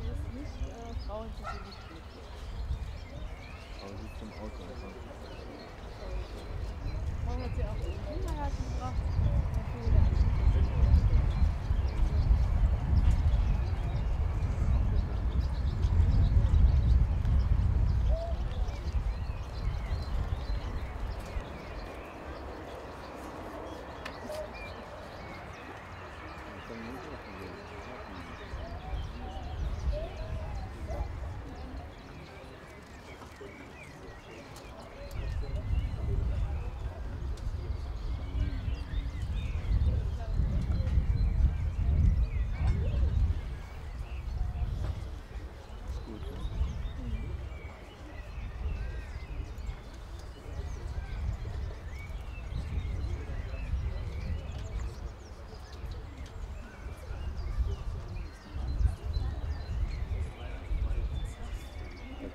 wo es nicht äh, Aber sie ist zum Auto gekommen. Warum hat sie auch ihre Kindergarten gebracht?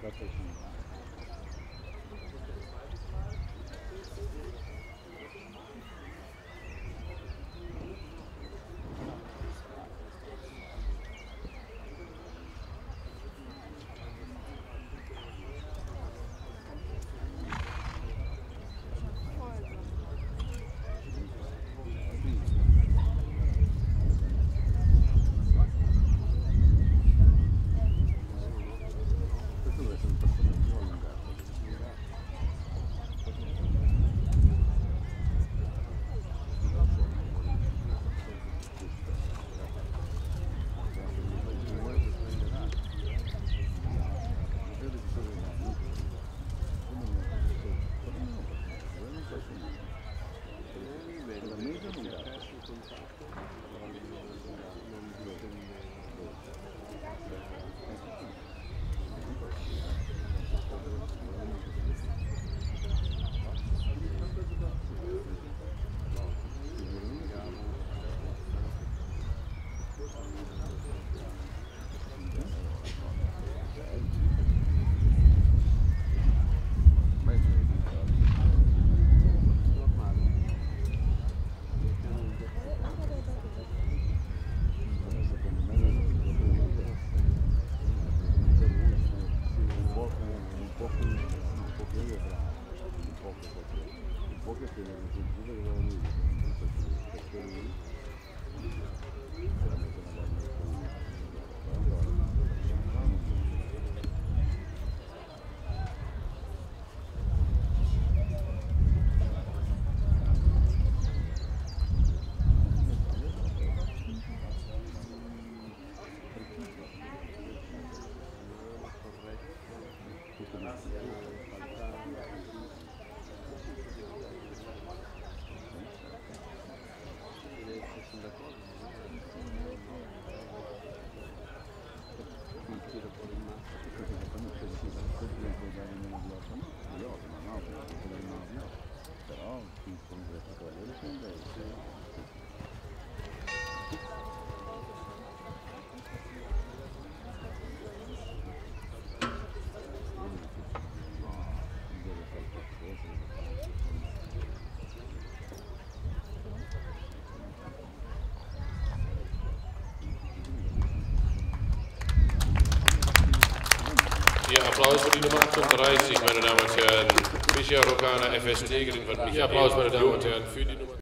Congratulations. Gracias. Şuraya bir şaşırdak var mı? Ihr Applaus für die Nummer 38, meine Damen und Herren. Micha Rogana, FST, Grünwald. von Applaus, meine Damen und Herren, für die Nummer